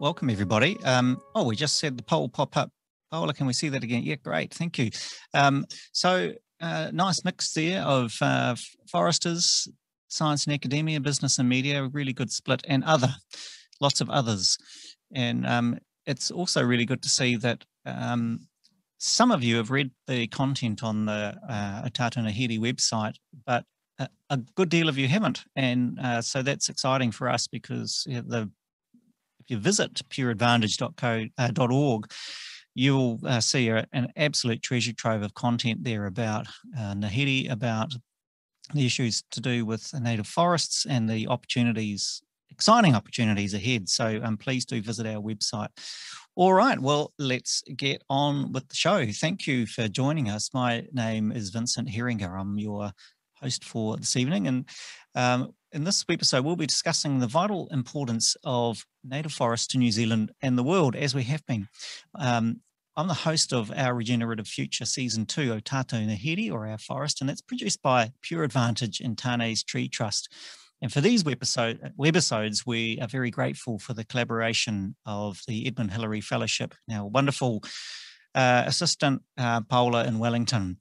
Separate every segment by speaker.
Speaker 1: welcome everybody. Um, oh, we just said the poll pop up. Paola, can we see that again? Yeah, great, thank you. Um, so, uh, nice mix there of uh, foresters, science and academia, business and media, really good split, and other, lots of others. And um, it's also really good to see that um, some of you have read the content on the uh, O Tātou Ngāhere website, but a, a, good deal of you haven't. And uh, so that's exciting for us because the if you visit pureadvantage.co.org, uh, you'll uh, see a, an absolute treasure trove of content there about uh, Ngāhere, about the issues to do with native forests and the opportunities, exciting opportunities ahead. So um, please do visit our website. All right, well, let's get on with the show. Thank you for joining us. My name is Vincent Heeringa. I'm your host for this evening. And um, in this episode, we'll be discussing the vital importance of native forests to New Zealand and the world, as we have been. Um, I'm the host of our Regenerative Future Season 2, O Tātou Ngāhere, or Our Forest, and it's produced by Pure Advantage and Tāne's Tree Trust. And for these webisode, webisodes, we are very grateful for the collaboration of the Edmund Hillary Fellowship, now wonderful uh, assistant uh, Paola in Wellington.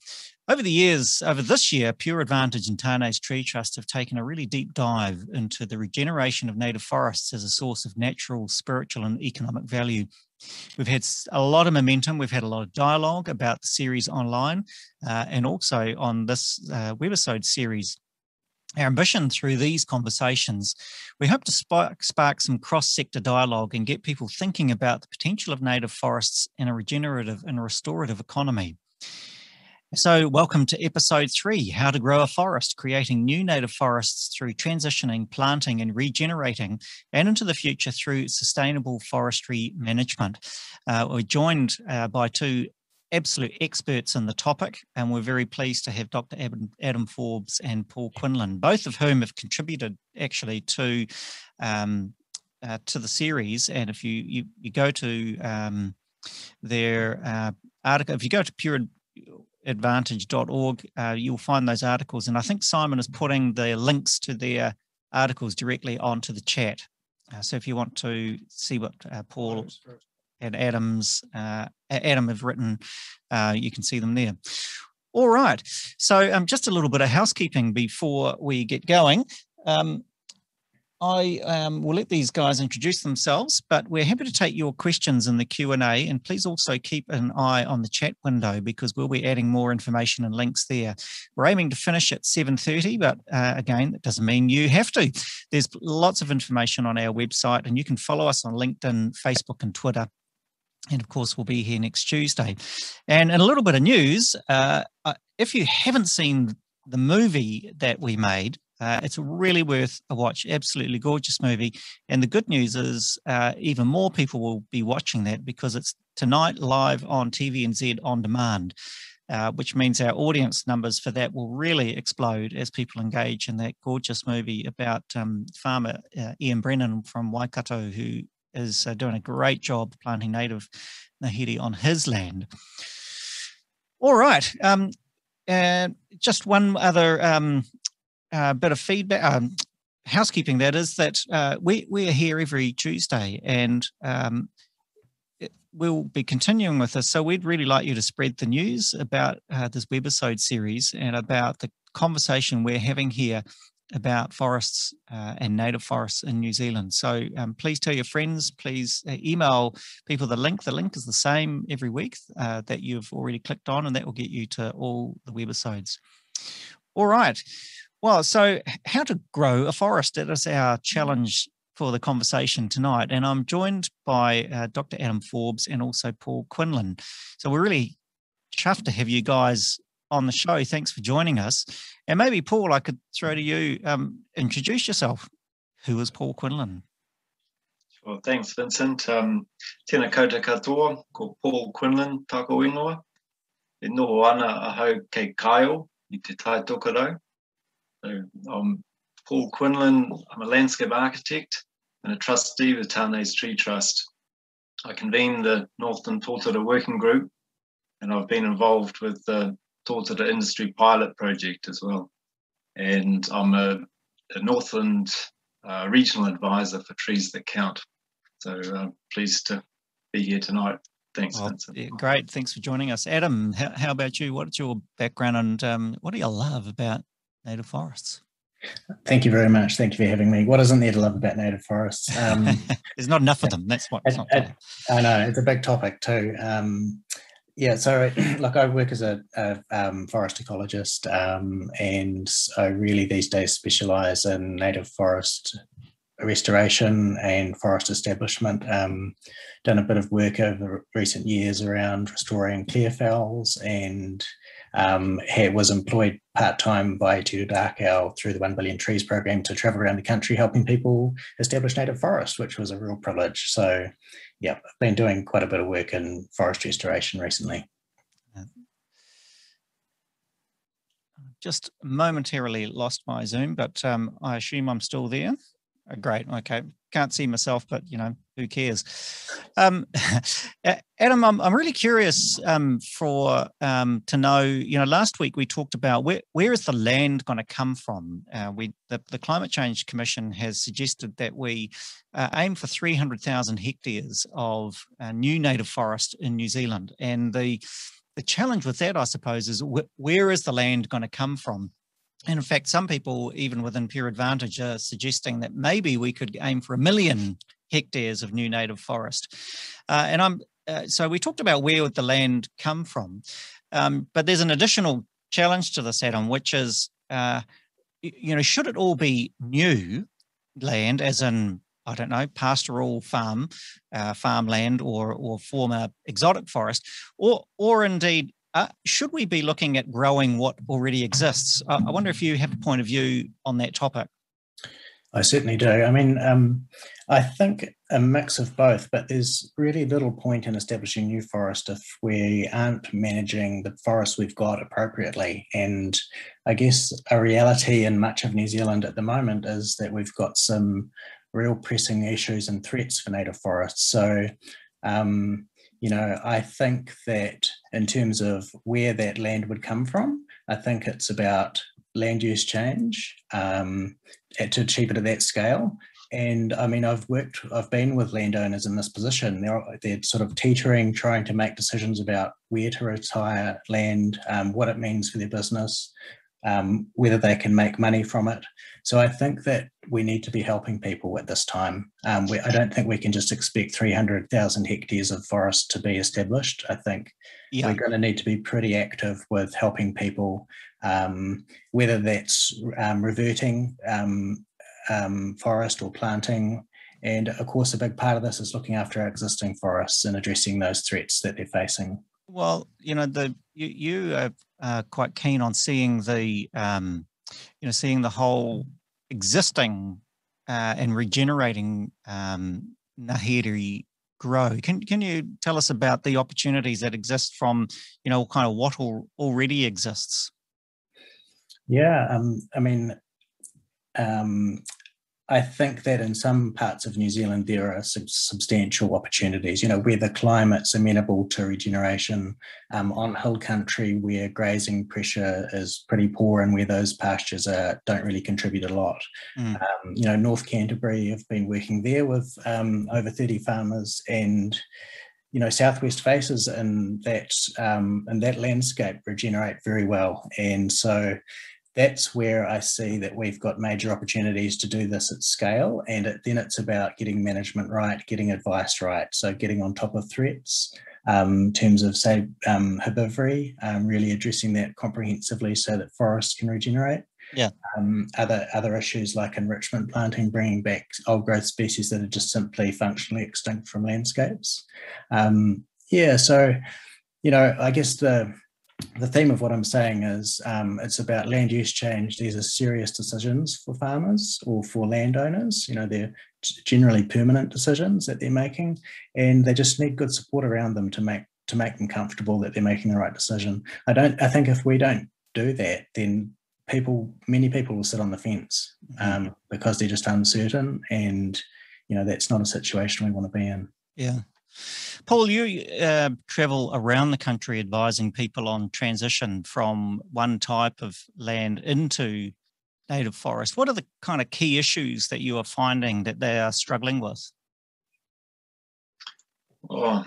Speaker 1: Over the years, over this year, Pure Advantage and Tāne's Tree Trust have taken a really deep dive into the regeneration of native forests as a source of natural, spiritual, and economic value. We've had a lot of momentum. We've had a lot of dialogue about the series online uh, and also on this uh, webisode series. Our ambition through these conversations, we hope to spark, spark some cross sector dialogue and get people thinking about the potential of native forests in a regenerative and restorative economy. So, welcome to episode three How to Grow a Forest, creating new native forests through transitioning, planting, and regenerating, and into the future through sustainable forestry management. Uh, we're joined uh, by two absolute experts in the topic, and we're very pleased to have Dr. Adam, Adam Forbes and Paul Quinlan, both of whom have contributed actually to. Um, uh, to the series, and if you you, you go to um, their uh, article, if you go to Pure advantage.org, uh, you'll find those articles. And I think Simon is putting the links to their articles directly onto the chat. Uh, so if you want to see what uh, Paul and Adams, uh, Adam have written, uh, you can see them there. All right. So um, just a little bit of housekeeping before we get going. Um, I um, will let these guys introduce themselves, but we're happy to take your questions in the Q&A and please also keep an eye on the chat window because we'll be adding more information and links there. We're aiming to finish at 7.30, but uh, again, that doesn't mean you have to. There's lots of information on our website and you can follow us on LinkedIn, Facebook and Twitter. And of course, we'll be here next Tuesday. And in a little bit of news, uh, uh if you haven't seen the movie that we made, uh, it's really worth a watch. Absolutely gorgeous movie. And the good news is, uh, even more people will be watching that because it's tonight live on TVNZ on demand, uh, which means our audience numbers for that will really explode as people engage in that gorgeous movie about um, farmer uh, Ian Brennan from Waikato, who is uh, doing a great job planting native Ngāhere on his land. All right. Um, and just one other um, uh, bit of feedback, um, housekeeping that is that uh, we we are here every Tuesday, and um, we'll be continuing with this. So we'd really like you to spread the news about uh, this webisode series and about the conversation we're having here about forests uh, and native forests in New Zealand. So um, please tell your friends, please uh, email people the link. The link is the same every week uh, that you've already clicked on, and that will get you to all the webisodes. All right. Well, so how to grow a forest? That is our challenge for the conversation tonight. And I'm joined by uh, Dr. Adam Forbes and also Paul Quinlan. So we're really chuffed to have you guys on the show. Thanks for joining us. And maybe, Paul, I could throw to you, um, introduce yourself. Who is Paul Quinlan?
Speaker 2: Well, thanks, Vincent. Um, tēnā koutou katoa, ko Paul Quinlan, tōku ingoa. E noho ana ahau kei Kyle, i te tai. So I'm Paul Quinlan. I'm a landscape architect and a trustee with Tāne's Tree Trust. I convene the Northern Tōtara Working Group, and I've been involved with the Tōtara Industry Pilot Project as well. And I'm a, a Northland uh, regional advisor for Trees That Count. So uh, pleased to be here tonight. Thanks,
Speaker 1: well,
Speaker 2: Vincent.
Speaker 1: Yeah, great. Thanks for joining us. Adam, how, how about you? What's your background and um, what do you love about native forests?
Speaker 3: Thank you very much. Thank you for having me. What isn't there to love about native forests? Um,
Speaker 1: There's not enough of them. That's what.
Speaker 3: It, it, I know it's a big topic too. Um, yeah, so like I work as a, a um, forest ecologist, um, and I really these days specialise in native forest restoration and forest establishment. Um, done a bit of work over recent years around restoring clearfells and um, was employed part-time by Te Dark through the 1 Billion Trees program to travel around the country helping people establish native forests, which was a real privilege. So yeah, I've been doing quite a bit of work in forest restoration recently.
Speaker 1: Just momentarily lost my Zoom, but um, I assume I'm still there. Great. Okay. Can't see myself, but you know, who cares? Um, Adam, I'm, I'm really curious um, for um, to know. You know, last week we talked about where where is the land going to come from? Uh, we the, the Climate Change Commission has suggested that we uh, aim for 300,000 hectares of uh, new native forest in New Zealand, and the the challenge with that, I suppose, is wh- where is the land going to come from? And in fact, some people, even within Pure Advantage, are suggesting that maybe we could aim for a million hectares of new native forest. Uh, and I'm uh, so we talked about where would the land come from, um, but there's an additional challenge to this, Adam, which is, uh, you know, should it all be new land, as in I don't know, pastoral farm, uh, farmland, or or former exotic forest, or or indeed uh, should we be looking at growing what already exists? Uh, I wonder if you have a point of view on that topic.
Speaker 3: I certainly do. I mean, um, I think a mix of both, but there's really little point in establishing new forest if we aren't managing the forest we've got appropriately. And I guess a reality in much of New Zealand at the moment is that we've got some real pressing issues and threats for native forests. So um, you know, I think that in terms of where that land would come from, I think it's about land use change um, to achieve it at that scale. And I mean, I've worked, I've been with landowners in this position. They're, they're sort of teetering, trying to make decisions about where to retire land, um, what it means for their business, um, whether they can make money from it. So I think that we need to be helping people at this time. Um, we, I don't think we can just expect 300,000 hectares of forest to be established. I think yeah. we're going to need to be pretty active with helping people, um, whether that's um, reverting um, um, forest or planting. And of course, a big part of this is looking after our existing forests and addressing those threats that they're facing.
Speaker 1: Well, you know, the you, you are uh, quite keen on seeing the, um, you know, seeing the whole existing uh, and regenerating um, Ngāhere grow. Can can you tell us about the opportunities that exist from, you know, kind of what al- already exists?
Speaker 3: Yeah, um, I mean, um, I think that in some parts of New Zealand there are sub- substantial opportunities. You know, where the climate's amenable to regeneration, um, on hill country where grazing pressure is pretty poor and where those pastures are, don't really contribute a lot. Mm. Um, you know, North Canterbury have been working there with um, over 30 farmers and you know southwest faces and that um, and that landscape regenerate very well and so that's where I see that we've got major opportunities to do this at scale. And it, then it's about getting management right, getting advice right. So getting on top of threats um, in terms of, say, um, herbivory, um, really addressing that comprehensively so that forests can regenerate.
Speaker 1: Yeah.
Speaker 3: Um, other other issues like enrichment planting, bringing back old growth species that are just simply functionally extinct from landscapes. Um, yeah. So, you know, I guess the the theme of what I'm saying is um, it's about land use change. These are serious decisions for farmers or for landowners. You know, they're generally permanent decisions that they're making, and they just need good support around them to make to make them comfortable that they're making the right decision. I don't. I think if we don't do that, then people, many people will sit on the fence um, because they're just uncertain, and you know that's not a situation we want to be in.
Speaker 1: Yeah. Paul, you uh, travel around the country advising people on transition from one type of land into native forest. What are the kind of key issues that you are finding that they are struggling with?
Speaker 2: Oh,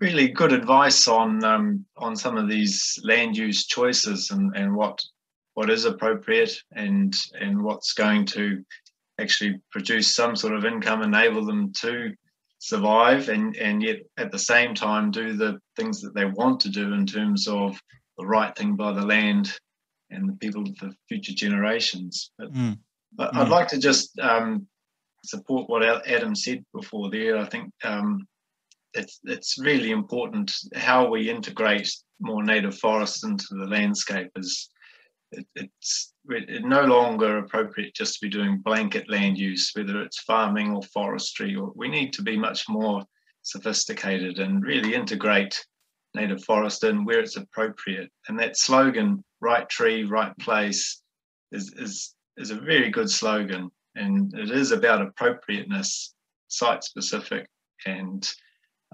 Speaker 2: really good advice on um, on some of these land use choices and, and what what is appropriate and and what's going to actually produce some sort of income, enable them to survive and and yet at the same time do the things that they want to do in terms of the right thing by the land and the people for future generations. But,
Speaker 1: Mm.
Speaker 2: but
Speaker 1: Mm.
Speaker 2: I'd like to just um, support what Adam said before there. I think um, it's it's really important how we integrate more native forests into the landscape is it, it's it no longer appropriate just to be doing blanket land use, whether it's farming or forestry. Or we need to be much more sophisticated and really integrate native forest in where it's appropriate. And that slogan, "Right tree, right place," is is is a very good slogan, and it is about appropriateness, site specific, and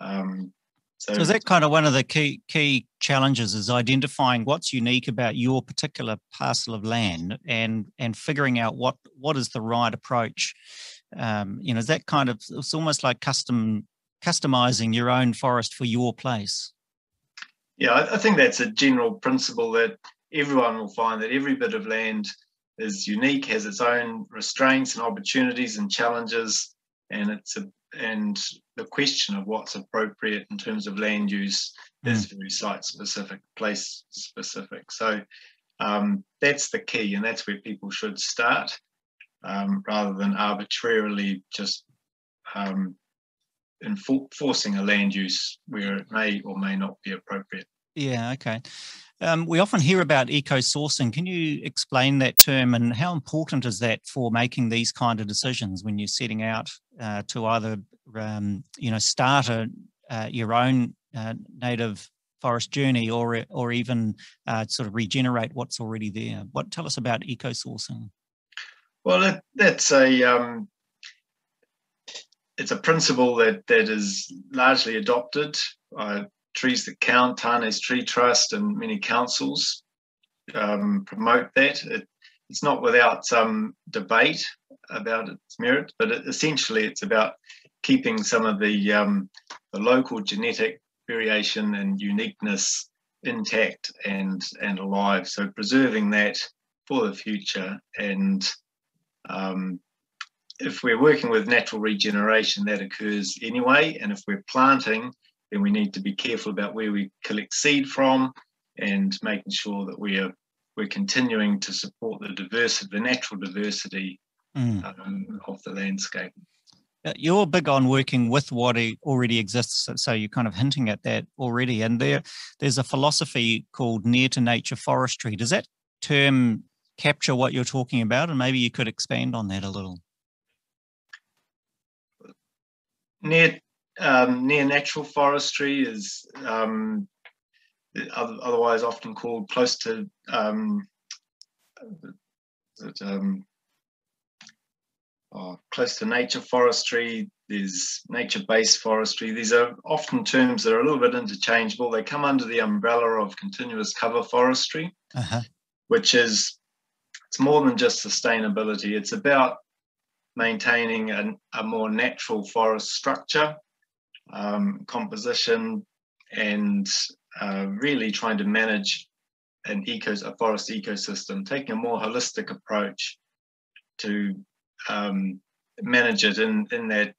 Speaker 2: um, so,
Speaker 1: So is that kind of one of the key key challenges is identifying what's unique about your particular parcel of land and and figuring out what what is the right approach. Um, you know, is that kind of it's almost like custom customizing your own forest for your place.
Speaker 2: Yeah, I, I think that's a general principle that everyone will find that every bit of land is unique, has its own restraints and opportunities and challenges, and it's a and the question of what's appropriate in terms of land use is very site specific, place specific. So um, that's the key, and that's where people should start, um, rather than arbitrarily just um, enforcing a land use where it may or may not be appropriate.
Speaker 1: Yeah, okay. Um, we often hear about eco sourcing. Can you explain that term and how important is that for making these kind of decisions when you're setting out uh, to either, um, you know, start a, uh, your own uh, native forest journey or or even uh, sort of regenerate what's already there? What tell us about eco sourcing?
Speaker 2: Well, that, that's a um, it's a principle that that is largely adopted. Uh, Trees That Count, Tāne's Tree Trust, and many councils um, promote that. It, it's not without some debate about its merit, but it, essentially it's about keeping some of the, um, the local genetic variation and uniqueness intact and, and alive. So preserving that for the future. And um, if we're working with natural regeneration, that occurs anyway. And if we're planting, then we need to be careful about where we collect seed from and making sure that we are we're continuing to support the diversity, the natural diversity
Speaker 1: Mm.
Speaker 2: um, of the landscape.
Speaker 1: You're big on working with what already exists, so- so you're kind of hinting at that already. And there, there's a philosophy called near to nature forestry. Does that term capture what you're talking about? And maybe you could expand on that a little.
Speaker 2: Near um, near natural forestry is um, otherwise often called close to um, it, um, oh, close to nature forestry. There's nature-based forestry. These are often terms that are a little bit interchangeable. They come under the umbrella of continuous cover forestry,
Speaker 1: Uh-huh.
Speaker 2: which is it's more than just sustainability. It's about maintaining an, a more natural forest structure, um, composition, and uh, really trying to manage an eco a forest ecosystem, taking a more holistic approach to um, manage it in in that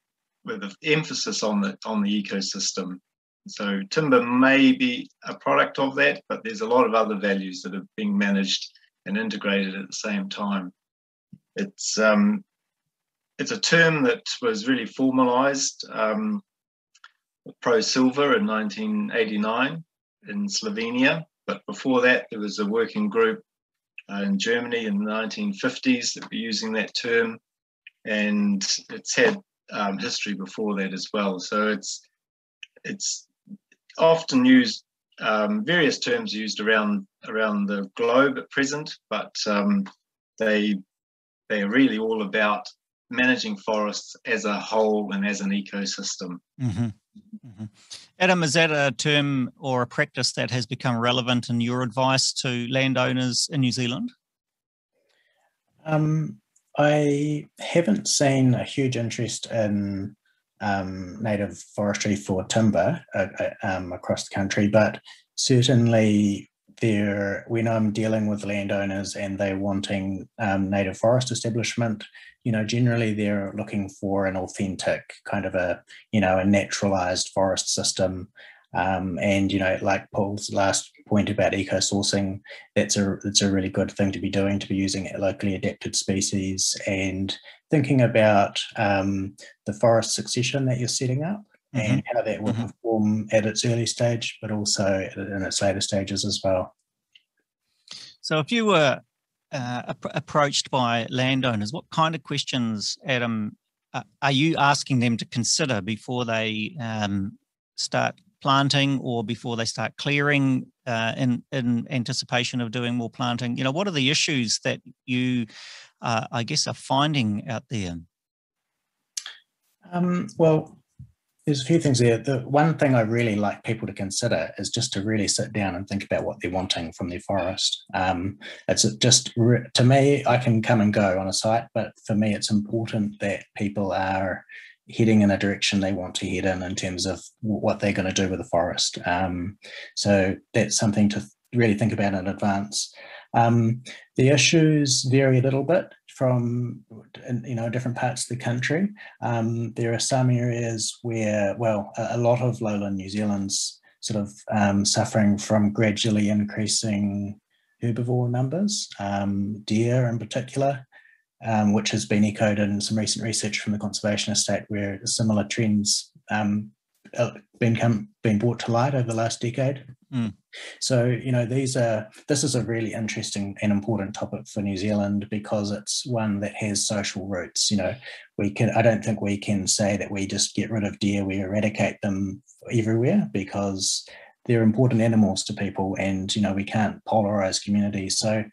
Speaker 2: with an emphasis on the on the ecosystem. So timber may be a product of that, but there's a lot of other values that are being managed and integrated at the same time. It's um, it's a term that was really formalized um, Pro Silva in 1989 in Slovenia. But before that, there was a working group uh, in Germany in the 1950s that were using that term, and it's had um, history before that as well. So it's it's often used. Um, various terms used around around the globe at present, but um, they they are really all about managing forests as a whole and as an ecosystem.
Speaker 1: hmm hmm Adam, is that a term or a practice that has become relevant in your advice to landowners in New Zealand?
Speaker 3: Um, I haven't seen a huge interest in um, native forestry for timber uh, uh, um, across the country, but certainly there, when I'm dealing with landowners and they're wanting um, native forest establishment, you know, generally they're looking for an authentic kind of a, you know, a naturalized forest system. Um, and you know, like Paul's last point about eco sourcing, that's a that's a really good thing to be doing. To be using locally adapted species and thinking about um, the forest succession that you're setting up mm-hmm. and how that will mm-hmm. perform at its early stage, but also in its later stages as well.
Speaker 1: So, if you were uh, ap- approached by landowners, what kind of questions, Adam, uh, are you asking them to consider before they um, start planting or before they start clearing uh, in in anticipation of doing more planting? You know, what are the issues that you, uh, I guess, are finding out there?
Speaker 3: Um, well, there's a few things there. The one thing I really like people to consider is just to really sit down and think about what they're wanting from their forest. Um, it's just to me, I can come and go on a site, but for me, it's important that people are heading in a direction they want to head in in terms of what they're going to do with the forest. Um, so that's something to really think about in advance. Um, the issues vary a little bit from you know different parts of the country. Um, there are some areas where, well, a, lot of lowland New Zealand's sort of um, suffering from gradually increasing herbivore numbers, um, deer in particular, um, which has been echoed in some recent research from the conservation estate, where similar trends um, uh, been come been brought to light over the last decade. Mm. So you know these are this is a really interesting and important topic for New Zealand because it's one that has social roots. You know, we can I don't think we can say that we just get rid of deer, we eradicate them everywhere because they're important animals to people, and you know we can't polarize communities. So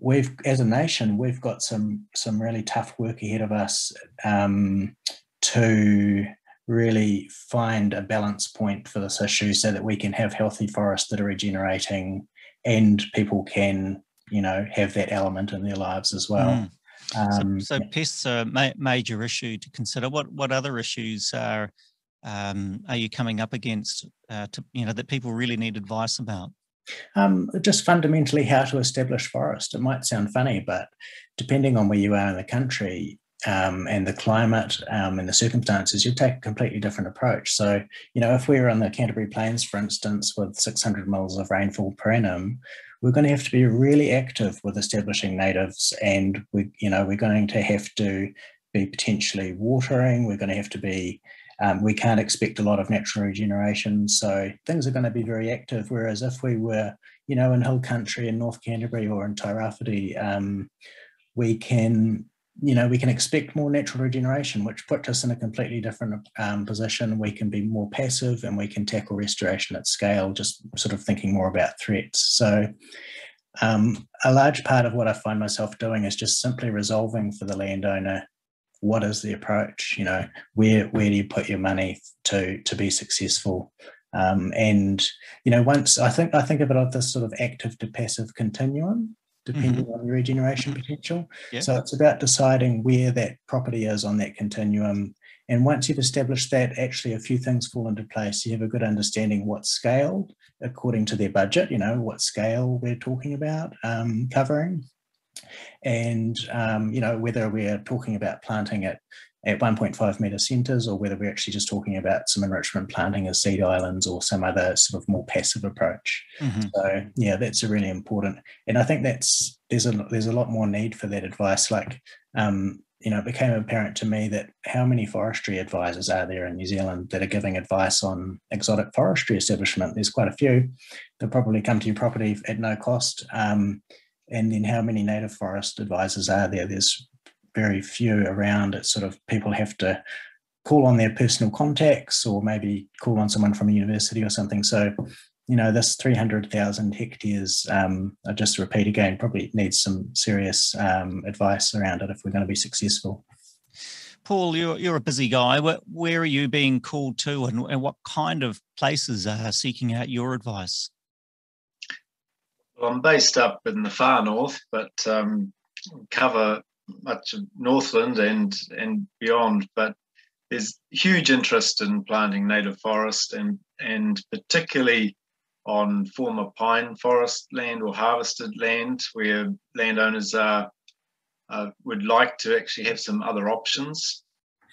Speaker 3: we've as a nation we've got some some really tough work ahead of us um, to really find a balance point for this issue so that we can have healthy forests that are regenerating and people can you know have that element in their lives as well mm.
Speaker 1: um, so, so, pests are a ma- major issue to consider what what other issues are um, are you coming up against uh, to you know that people really need advice about
Speaker 3: um, just fundamentally how to establish forest. It might sound funny, but depending on where you are in the country, um, and the climate um, and the circumstances, you take a completely different approach. So, you know, if we were on the Canterbury Plains, for instance, with 600 mils of rainfall per annum, we're going to have to be really active with establishing natives, and we, you know, we're going to have to be potentially watering. We're going to have to be um, we can't expect a lot of natural regeneration, so things are going to be very active. Whereas if we were, you know, in hill country in North Canterbury or in Tairāwhiti, um, we can you know, we can expect more natural regeneration, which puts us in a completely different um, position. We can be more passive and we can tackle restoration at scale, just sort of thinking more about threats. So, um, a large part of what I find myself doing is just simply resolving for the landowner what is the approach. You know, where where do you put your money to to be successful? Um, and you know, once I think I think about this sort of active to passive continuum depending mm-hmm. on the regeneration potential. Yeah. So it's about deciding where that property is on that continuum. And once you've established that, actually a few things fall into place. You have a good understanding what scale, according to their budget, you know, what scale we're talking about um, covering. And, um, you know, whether we're talking about planting at at 1.5 metre centres or whether we're actually just talking about some enrichment planting as seed islands or some other sort of more passive approach. Mm-hmm. So yeah, that's a really important. And I think that's there's a there's a lot more need for that advice. Like um, you know, it became apparent to me that how many forestry advisors are there in New Zealand that are giving advice on exotic forestry establishment? There's quite a few. They'll probably come to your property at no cost. Um, and then how many native forest advisors are there? There's very few around. It's sort of people have to call on their personal contacts or maybe call on someone from a university or something. So, you know, this 300,000 hectares, um, I just repeat again, probably needs some serious um, advice around it if we're going to be successful.
Speaker 1: Paul, you're, you're a busy guy. Where, where are you being called to and, and what kind of places are seeking out your advice?
Speaker 2: Well, I'm based up in the far north, but um, cover much of Northland and and beyond. But there's huge interest in planting native forest and and particularly on former pine forest land or harvested land where landowners are uh, would like to actually have some other options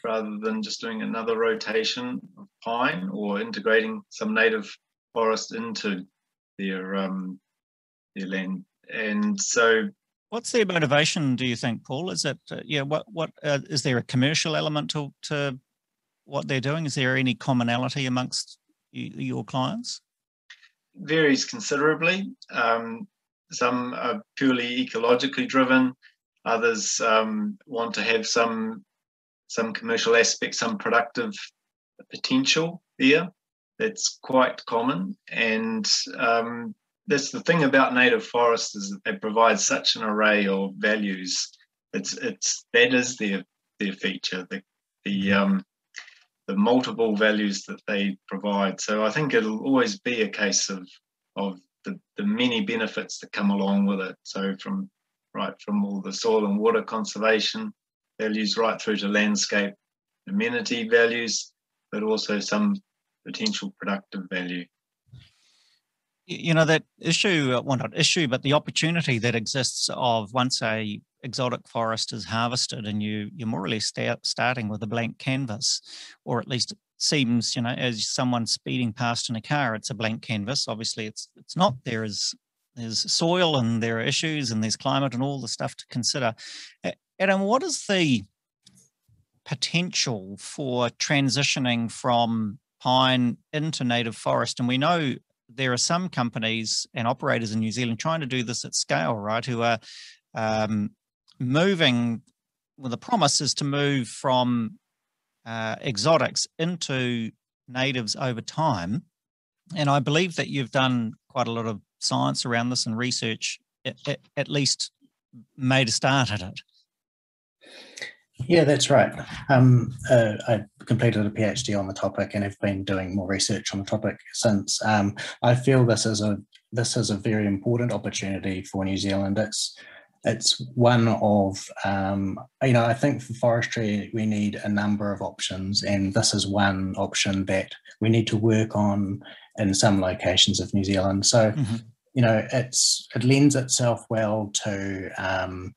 Speaker 2: rather than just doing another rotation of pine or integrating some native forest into their um, their land. And so,
Speaker 1: what's their motivation? Do you think, Paul? Is it uh, yeah? What what uh, is there a commercial element to to what they're doing? Is there any commonality amongst you, your clients?
Speaker 2: Varies considerably. Um, some are purely ecologically driven. Others um, want to have some some commercial aspect, some productive potential there. That's quite common, and um, that's the thing about native forests is that they provide such an array of values. It's it's that is their their feature. The the um, the multiple values that they provide. So I think it'll always be a case of of the, the many benefits that come along with it. So from right from all the soil and water conservation values right through to landscape amenity values, but also some potential productive value.
Speaker 1: You know that issue, uh, well not issue, but the opportunity that exists of once a exotic forest is harvested and you you're more or less start, starting with a blank canvas, or at least it seems, you know, as someone speeding past in a car, it's a blank canvas. Obviously, it's it's not. There is there's soil and there are issues and there's climate and all the stuff to consider. Adam, what is the potential for transitioning from pine into native forest? And we know there are some companies and operators in New Zealand trying to do this at scale, right? Who are um, moving, well, the promise is to move from uh, exotics into natives over time. And I believe that you've done quite a lot of science around this and research, at, at, at least made a start at it.
Speaker 3: Yeah, that's right. Um, uh, I completed a PhD on the topic and have been doing more research on the topic since. Um, I feel this is a this is a very important opportunity for New Zealand. It's it's one of um, you know I think for forestry we need a number of options, and this is one option that we need to work on in some locations of New Zealand. So. Mm-hmm. You know, it's it lends itself well to um,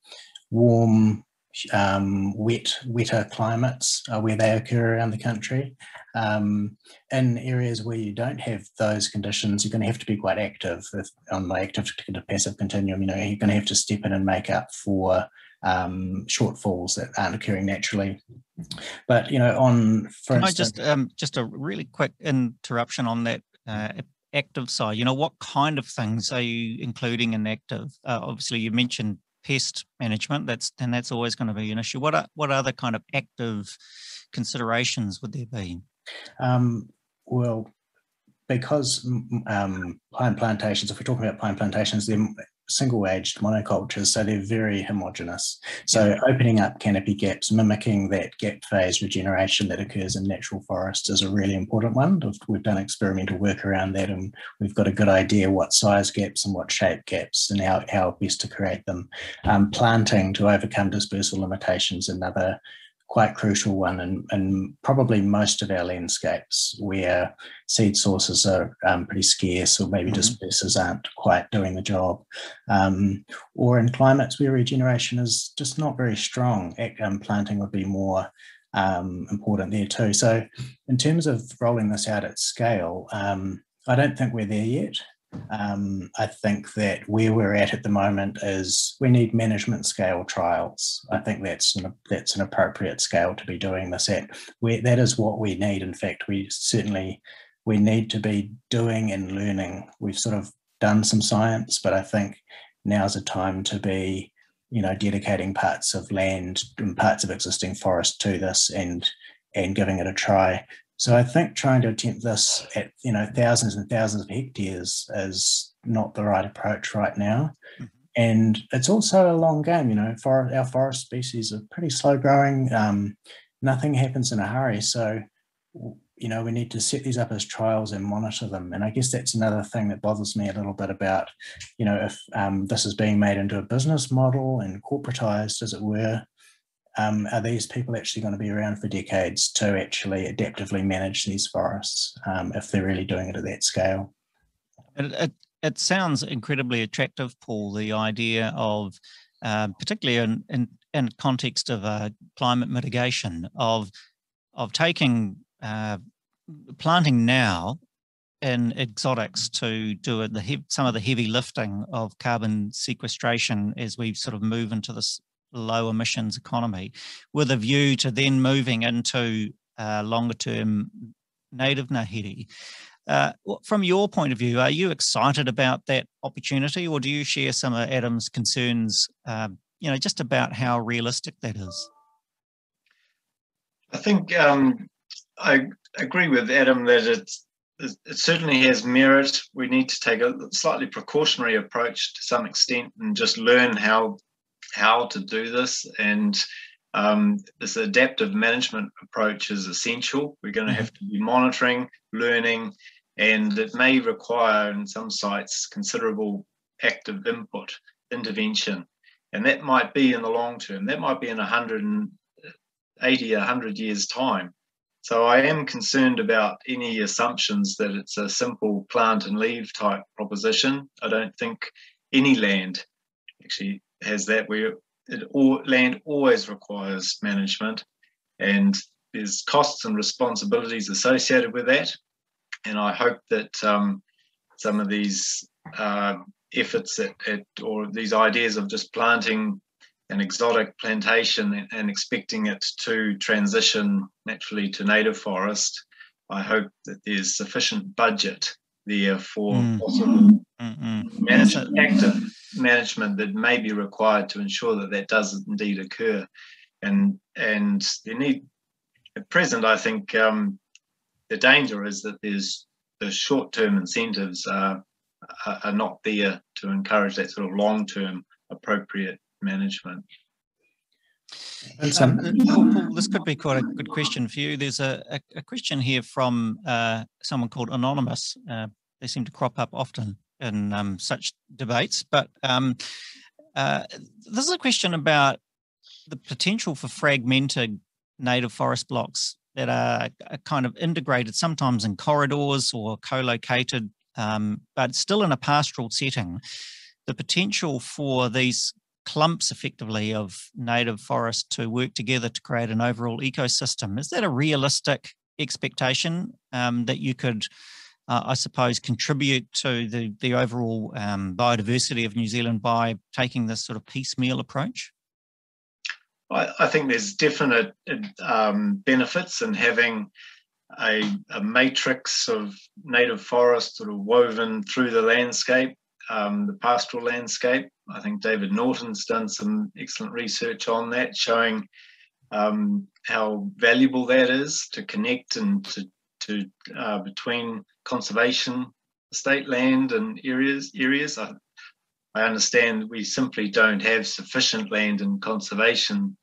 Speaker 3: warm um, wet, wetter climates uh, where they occur around the country. Um, in areas where you don't have those conditions, you're going to have to be quite active if, on the active to passive continuum. You know, you're going to have to step in and make up for um, shortfalls that aren't occurring naturally. But you know, on for
Speaker 1: Can instance, I just um, just a really quick interruption on that. Uh, active side you know what kind of things are you including in active uh, obviously you mentioned pest management. That's and that's always going to be an issue. What are what other kind of active considerations would there be?
Speaker 3: Um, well, because um, pine plantations, if we're talking about pine plantations, they're single-aged monocultures, so they're very homogenous. So yeah. opening up canopy gaps, mimicking that gap phase regeneration that occurs in natural forests is a really important one. We've done experimental work around that and we've got a good idea what size gaps and what shape gaps and how, how best to create them. Um, planting to overcome dispersal limitations, another quite crucial one and, and probably most of our landscapes where seed sources are um, pretty scarce or maybe mm-hmm. dispersers aren't quite doing the job um, or in climates where regeneration is just not very strong um, planting would be more um, important there too so in terms of rolling this out at scale um, I don't think we're there yet um, I think that where we're at at the moment is we need management scale trials. I think that's an, that's an appropriate scale to be doing this at. We, that is what we need. In fact, we certainly we need to be doing and learning. We've sort of done some science, but I think now's a time to be, you know, dedicating parts of land and parts of existing forest to this and and giving it a try. So I think trying to attempt this at you know thousands and thousands of hectares is not the right approach right now. Mm-hmm. And it's also a long game. You know, for our forest species are pretty slow growing. Um, nothing happens in a hurry. So you know we need to set these up as trials and monitor them. And I guess that's another thing that bothers me a little bit about you know if um, this is being made into a business model and corporatized, as it were um, are these people actually going to be around for decades to actually adaptively manage these forests um, if they're really doing it at that scale?
Speaker 1: It, it, it sounds incredibly attractive, Paul, the idea of, uh, particularly in, in, in context of uh, climate mitigation, of, of taking uh, planting now in exotics to do the some of the heavy lifting of carbon sequestration as we sort of move into this low emissions economy, with a view to then moving into uh, longer term native Ngāhere. Uh, from your point of view, are you excited about that opportunity, or do you share some of Adam's concerns? Um, you know, just about how realistic that is.
Speaker 2: I think um, I agree with Adam that it's it certainly has merit. We need to take a slightly precautionary approach to some extent and just learn how how to do this. And um, this adaptive management approach is essential. We're going to have to be monitoring, learning, and it may require in some sites considerable active input, intervention. And that might be in the long term. That might be in 180, 100 years' time. So I am concerned about any assumptions that it's a simple plant and leave type proposition. I don't think any land actually has that where it all, land always requires management and there's costs and responsibilities associated with that. And I hope that um, some of these uh, efforts at, at, or these ideas of just planting an exotic plantation and expecting it to transition naturally to native forest, I hope that there's sufficient budget there for mm. possible management, active management that may be required to ensure that that does indeed occur. And and there need at present, I think um, the danger is that there's the short-term incentives are, are not there to encourage that sort of long-term appropriate management.
Speaker 1: Um, Paul, Paul, this could be quite a good question for you. There's a, a, a question here from uh, someone called Anonymous. Uh, they seem to crop up often in um, such debates, but um, uh, this is a question about the potential for fragmented native forest blocks that are, kind of integrated sometimes in corridors or co-located, um, but still in a pastoral setting. The potential for these clumps effectively of native forest to work together to create an overall ecosystem. Is that a realistic expectation um, that you could, uh, I suppose, contribute to the, the overall um, biodiversity of New Zealand by taking this sort of piecemeal approach?
Speaker 2: I, I think there's definite um, benefits in having a, a, matrix of native forest sort of woven through the landscape, um, the pastoral landscape. I think David Norton's done some excellent research on that, showing um, how valuable that is to connect and to, to uh, between conservation, state land, and areas. Areas. I, I understand we simply don't have sufficient land and conservation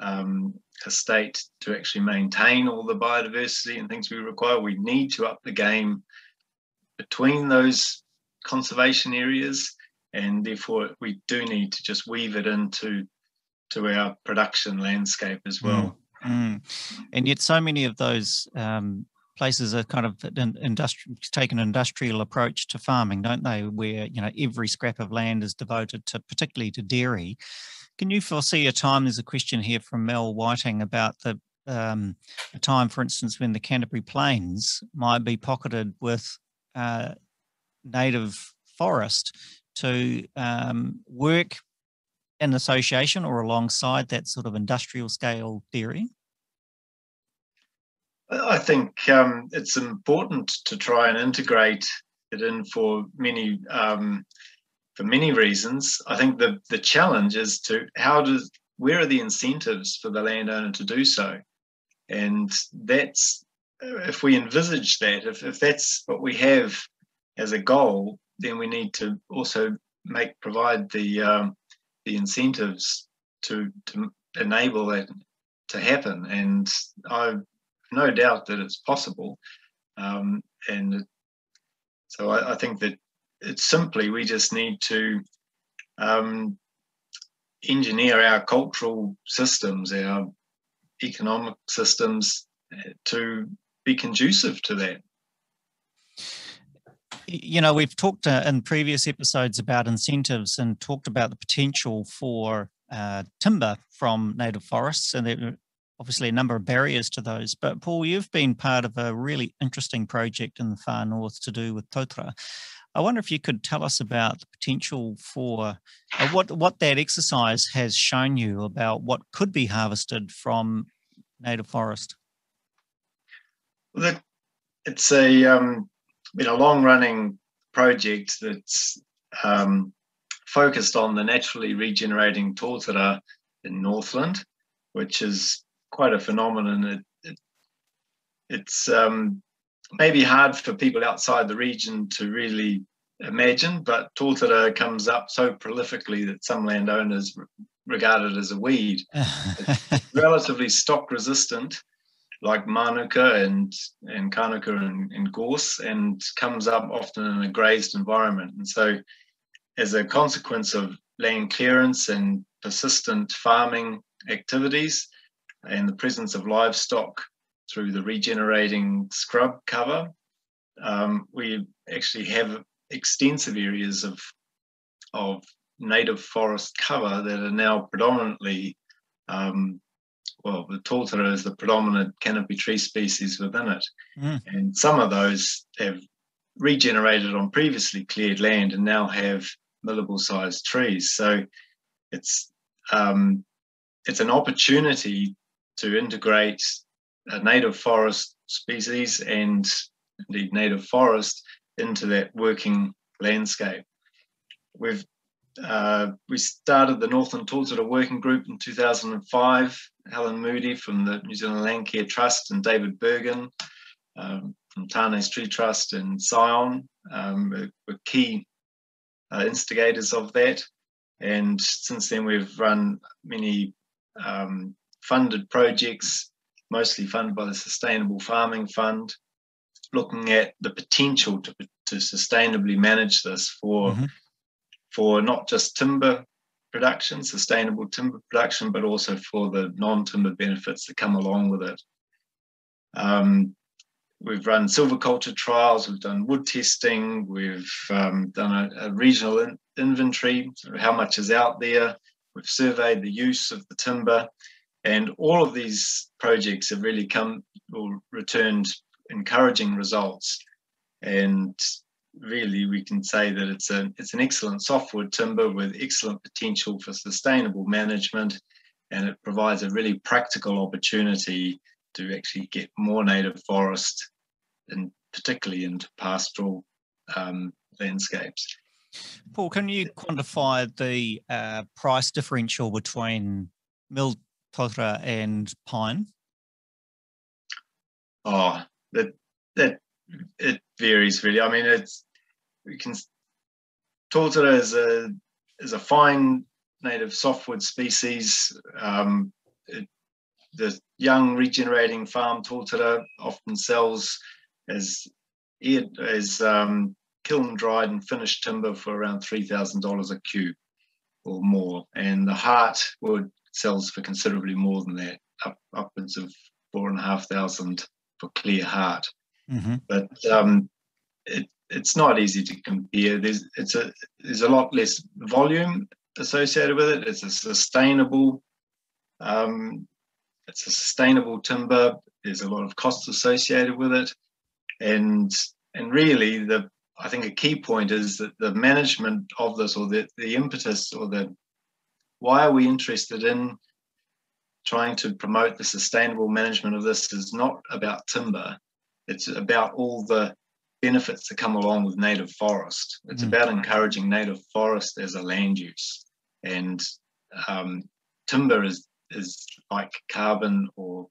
Speaker 2: um, estate to actually maintain all the biodiversity and things we require. We need to up the game between those conservation areas and therefore we do need to just weave it into to our production landscape as well.
Speaker 1: Mm, mm. And yet, so many of those um, places are kind of industrial, take an industrial approach to farming, don't they? Where you know every scrap of land is devoted to, particularly to dairy. Can you foresee a time? There's a question here from Mel Whiting about the um, a time, for instance, when the Canterbury Plains might be pocketed with uh, native forest to um, work in association or alongside that sort of industrial scale dairy?
Speaker 2: I think um, it's important to try and integrate it in for many um, for many reasons. I think the the challenge is to how does where are the incentives for the landowner to do so, and that's if we envisage that if, if that's what we have as a goal, then we need to also make provide the um, the incentives to to enable that to happen. And I've no doubt that it's possible. Um, and so I, I, think that it's simply we just need to um, engineer our cultural systems, our economic systems uh, to be conducive to that.
Speaker 1: You know, we've talked uh, in previous episodes about incentives and talked about the potential for uh, timber from native forests, and obviously a number of barriers to those. But Paul, you've been part of a really interesting project in the far north to do with totara. I wonder if you could tell us about the potential for uh, what what that exercise has shown you about what could be harvested from native forest.
Speaker 2: Well, it's a um, been a long running project that's um, focused on the naturally regenerating totara in Northland, which is quite a phenomenon. It, it, it's um, maybe hard for people outside the region to really imagine, but totara comes up so prolifically that some landowners regard it as a weed. it's relatively stock resistant, like manuka and, and kanuka and, and gorse, and comes up often in a grazed environment. And so, as a consequence of land clearance and persistent farming activities and the presence of livestock through the regenerating scrub cover, um, we actually have extensive areas of of native forest cover that are now predominantly um, well, the totara is the predominant canopy tree species within it. Mm. And some of those have regenerated on previously cleared land and now have millable sized trees. So it's um, it's an opportunity to integrate a native forest species and indeed native forest into that working landscape. We've uh, we started the Northland Totara Working Group in 2005. Helen Moody from the New Zealand Landcare Trust and David Bergin um, from Tāne's Tree Trust and Scion um, were, were, key uh, instigators of that. And since then, we've run many um, funded projects, mostly funded by the Sustainable Farming Fund, looking at the potential to, to sustainably manage this for, mm-hmm. for not just timber production, sustainable timber production, but also for the non-timber benefits that come along with it. Um, we've run silviculture trials, we've done wood testing, we've um, done a, a regional in, inventory, sort of how much is out there, we've surveyed the use of the timber, and all of these projects have really come or returned encouraging results. And really, we can say that it's a it's an excellent softwood timber with excellent potential for sustainable management, and it provides a really practical opportunity to actually get more native forest, and particularly into pastoral um, landscapes.
Speaker 1: Paul, can you quantify the uh, price differential between milled totara and pine?
Speaker 2: Oh, that that it varies really. I mean, it's we can totara is a is a fine native softwood species. Um, it, the young regenerating farm totara often sells as as um, kiln dried and finished timber for around three thousand dollars a cube or more, and the heartwood sells for considerably more than that, up, upwards of four and a half thousand for clear heart. Mm-hmm. But um, it, it's not easy to compare. There's it's a there's a lot less volume associated with it. It's a sustainable um, it's a sustainable timber. There's a lot of costs associated with it, and and really the I think a key point is that the management of this or the, the impetus or the why are we interested in trying to promote the sustainable management of this is not about timber. It's about all the benefits that come along with native forest. It's mm. about encouraging native forest as a land use. And um, timber is, is like carbon or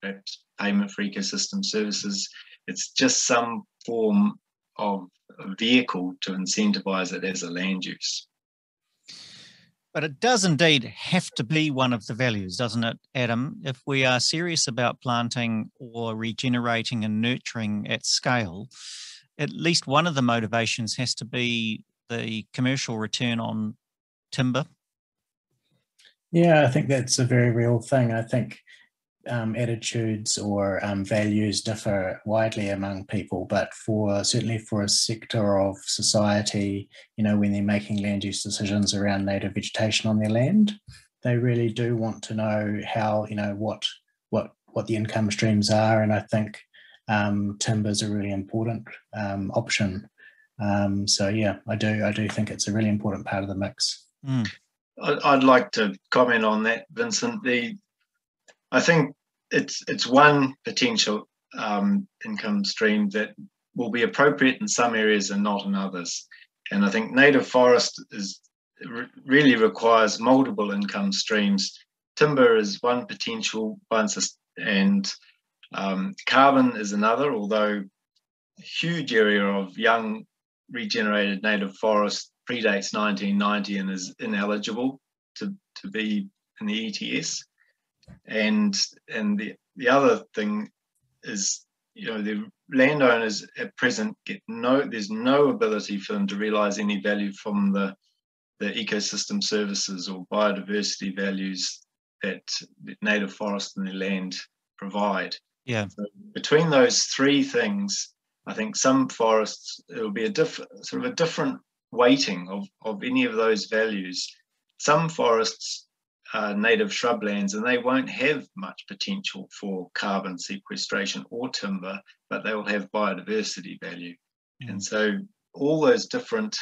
Speaker 2: perhaps payment for ecosystem services. It's just some form of a vehicle to incentivize it as a land use.
Speaker 1: But it does indeed have to be one of the values, doesn't it, Adam? If we are serious about planting or regenerating and nurturing at scale, at least one of the motivations has to be the commercial return on timber
Speaker 3: Yeah, I think that's a very real thing. I think um, attitudes or um, values differ widely among people, but for certainly for a sector of society, you know, when they're making land use decisions around native vegetation on their land, they really do want to know how, you know, what what what the income streams are, and I think um, timber is a really important um, option. Um, so yeah, I do I do think it's a really important part of the mix.
Speaker 2: Mm. I'd like to comment on that, Vincent. The I think it's it's one potential um, income stream that will be appropriate in some areas and not in others. And I think native forest is really requires multiple income streams. Timber is one potential one, and um, carbon is another. Although a huge area of young regenerated native forest predates 1990 and is ineligible to, to be in the ETS. And and the, the other thing is, you know, the landowners at present get no there's no ability for them to realize any value from the the ecosystem services or biodiversity values that native forest and the land provide.
Speaker 1: Yeah. So
Speaker 2: between those three things, I think some forests it will be a different sort of a different weighting of, of any of those values. Some forests are native shrublands and they won't have much potential for carbon sequestration or timber, but they will have biodiversity value. Mm. And so all those different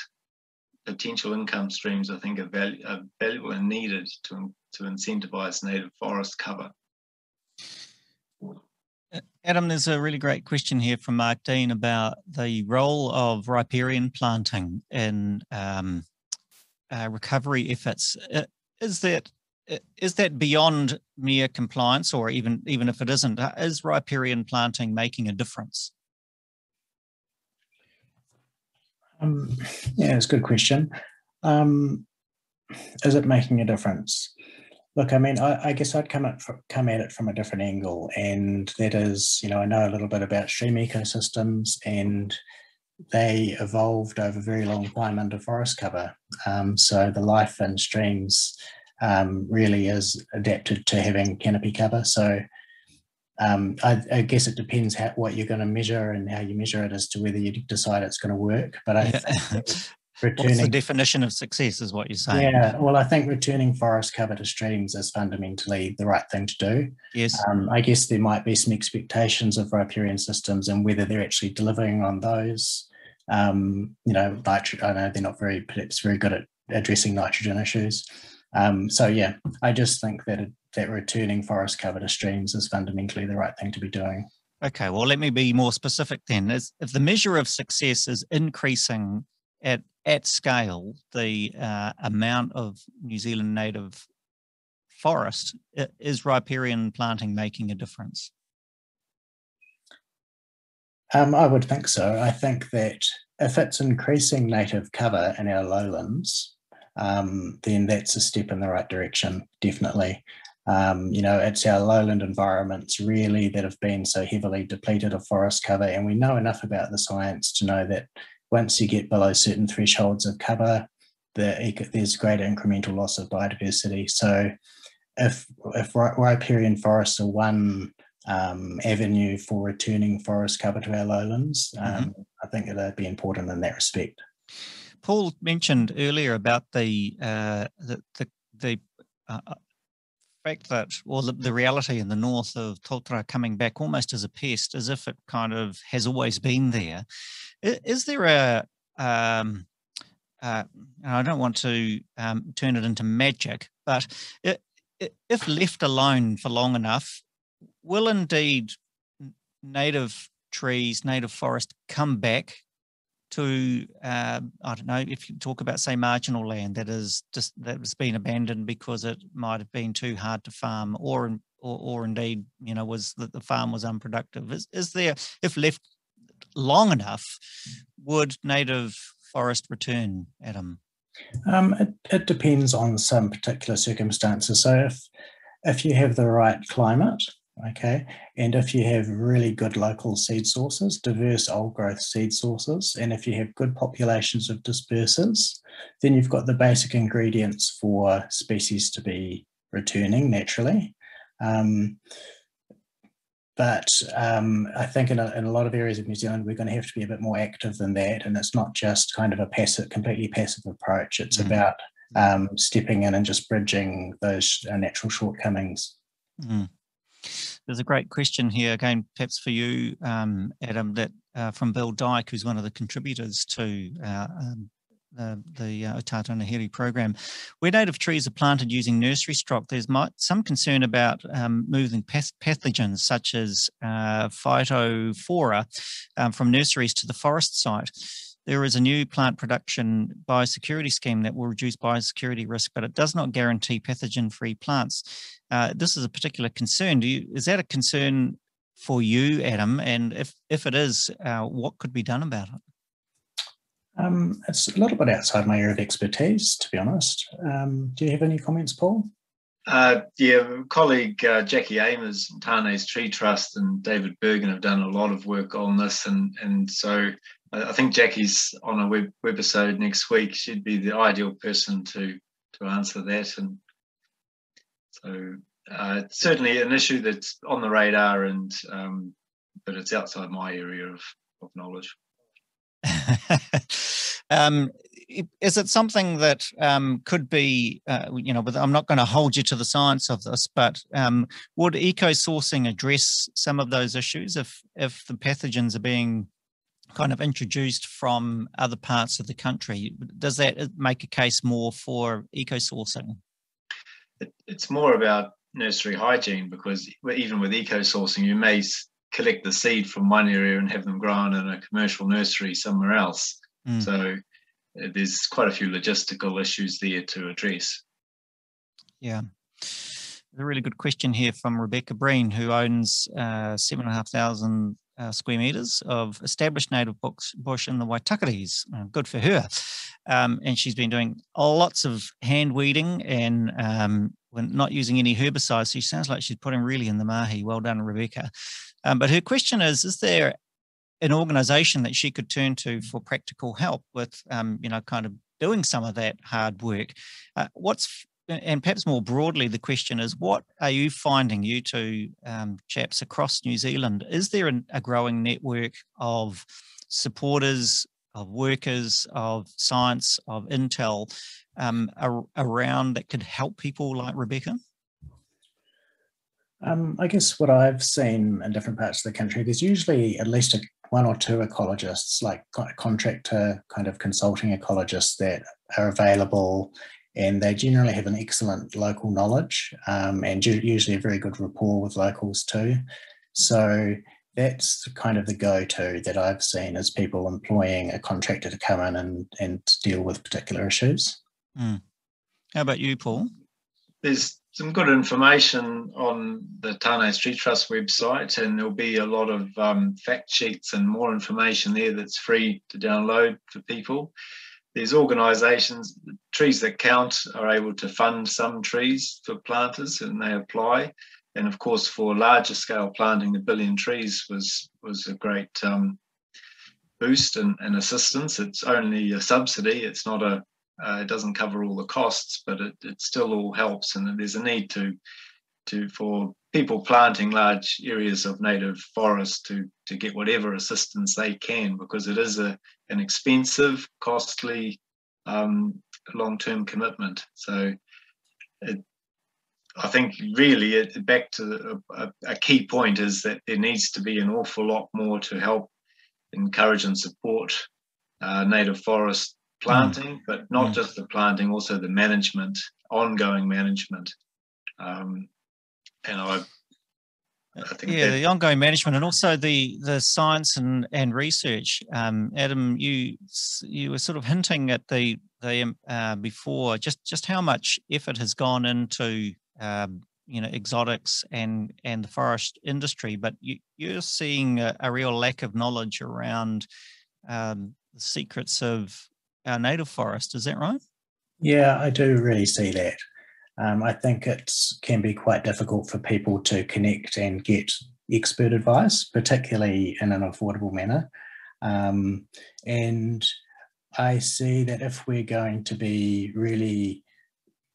Speaker 2: potential income streams, I think, are, are valuable and needed to, to incentivize native forest cover.
Speaker 1: Adam, there's a really great question here from Mark Dean about the role of riparian planting in um, uh, recovery efforts. Uh, is that uh, is that beyond mere compliance, or even even if it isn't, uh, is riparian planting making a difference?
Speaker 3: Um, yeah, it's a good question. Um, is it making a difference? Look, I mean, I, I guess I'd come at come at it from a different angle, and that is, you know, I know a little bit about stream ecosystems, and they evolved over a very long time under forest cover. Um, so the life in streams um, really is adapted to having canopy cover. So um, I, I, guess it depends how, what you're going to measure and how you measure it as to whether you decide it's going to work. But I
Speaker 1: yeah. returning What's the definition of success is what you're saying.
Speaker 3: Yeah, well, I think returning forest cover to streams is fundamentally the right thing to do.
Speaker 1: Yes.
Speaker 3: Um, I guess there might be some expectations of riparian systems and whether they're actually delivering on those. Um, you know, nitro- I know they're not very perhaps very good at addressing nitrogen issues. Um, so yeah, I just think that that returning forest cover to streams is fundamentally the right thing to be doing.
Speaker 1: Okay, well, let me be more specific then. Is if the measure of success is increasing at at scale the uh, amount of New Zealand native forest, is riparian planting making a difference?
Speaker 3: Um, I would think so. I think that if it's increasing native cover in our lowlands, um, then that's a step in the right direction, definitely. Um, you know, it's our lowland environments really that have been so heavily depleted of forest cover, and we know enough about the science to know that once you get below certain thresholds of cover, the, there's greater incremental loss of biodiversity. So if, if riparian forests are one um, avenue for returning forest cover to our lowlands, um, mm-hmm. I think it'd be important in that respect.
Speaker 1: Paul mentioned earlier about the uh, the the, the uh, uh fact that, or the, the, reality in the north of Totara coming back almost as a pest, as if it kind of has always been there. Is there a, um, uh, I don't want to um, turn it into magic, but it, it, if left alone for long enough, will indeed native trees, native forest come back to uh, I don't know if you talk about say marginal land that is just that has been abandoned because it might have been too hard to farm or or, or indeed you know was that the farm was unproductive is, is there if left long enough, would native forest return, Adam?
Speaker 3: Um, it, it depends on some particular circumstances. So if if you have the right climate, okay, and if you have really good local seed sources, diverse old growth seed sources, and if you have good populations of dispersers, then you've got the basic ingredients for species to be returning naturally. Um, but um, I think in a, in a, lot of areas of New Zealand, we're going to have to be a bit more active than that. And it's not just kind of a passive, completely passive approach. It's mm. about um, stepping in and just bridging those uh, natural shortcomings.
Speaker 1: Mm. There's a great question here, again, perhaps for you, um, Adam, that uh, from Bill Dyke, who's one of the contributors to uh, um, the, the uh, Ōtāutanga program. Where native trees are planted using nursery stock, there's might, some concern about um, moving pathogens such as uh, phytophthora um, from nurseries to the forest site. There is a new plant production biosecurity scheme that will reduce biosecurity risk, but it does not guarantee pathogen-free plants. Uh, this is a particular concern. Do you, is that a concern for you, Adam? And if, if it is, uh, what could be done about it?
Speaker 3: Um, it's a little bit outside my area of expertise, to be honest. Um, do you have any comments, Paul?
Speaker 2: Uh, yeah, colleague uh, Jackie Amers, Tāne's Tree Trust, and David Bergin have done a lot of work on this, and and so I think Jackie's on a web webisode next week. She'd be the ideal person to to answer that, and so uh, it's certainly an issue that's on the radar, and um, but it's outside my area of, of knowledge.
Speaker 1: um, is it something that um, could be, uh, you know, I'm not going to hold you to the science of this, but um, would eco sourcing address some of those issues if if the pathogens are being kind of introduced from other parts of the country? Does that uh, make a case more for eco sourcing?
Speaker 2: It, it's more about nursery hygiene because even with eco sourcing, you may collect the seed from one area and have them grown in a commercial nursery somewhere else. Mm. So uh, there's quite a few logistical issues there to address.
Speaker 1: Yeah. A really good question here from Rebecca Breen, who owns uh, seven and a half thousand uh, square meters of established native bush in the Waitakeres. Uh, good for her. Um, and she's been doing lots of hand weeding and um, not using any herbicides. So she sounds like she's putting really in the mahi. Well done, Rebecca. Um, but her question is: Is there an organisation that she could turn to for practical help with, um, you know, kind of doing some of that hard work? Uh, what's and perhaps more broadly, the question is: What are you finding, you two um, chaps across New Zealand? Is there an, a growing network of supporters, of workers, of science, of intel um, ar- around that could help people like Rebecca?
Speaker 3: Um, I guess what I've seen in different parts of the country, there's usually at least a, one or two ecologists, like contractor kind of consulting ecologists that are available, and they generally have an excellent local knowledge um, and usually a very good rapport with locals too. So that's kind of the go-to that I've seen as people employing a contractor to come in and, and deal with particular issues.
Speaker 1: Mm. How about you, Paul?
Speaker 2: There's some good information on the Tāne's Tree Trust website, and there'll be a lot of um, fact sheets and more information there that's free to download for people. There's organisations, Trees That Count are able to fund some trees for planters, and they apply. And of course, for larger scale planting, the billion trees was was a great um, boost and, and assistance. It's only a subsidy; it's not a uh, it doesn't cover all the costs, but it, it still all helps. And there's a need to to for people planting large areas of native forest to to get whatever assistance they can because it is a an expensive, costly, um, long-term commitment. So it, I think really it, back to a, a, key point is that there needs to be an awful lot more to help encourage and support uh, native forest planting, mm. but not mm. just the planting, also the management, ongoing management. Um, and I,
Speaker 1: I think yeah, the ongoing management and also the the science and and research. Um, Adam, you you were sort of hinting at the the um, uh, before just just how much effort has gone into um, you know exotics and and the forest industry, but you, you're seeing a, a real lack of knowledge around um, the secrets of our native forest. Is that right?
Speaker 3: Yeah, I do really see that. Um, I think it can be quite difficult for people to connect and get expert advice, particularly in an affordable manner. Um, and I see that if we're going to be really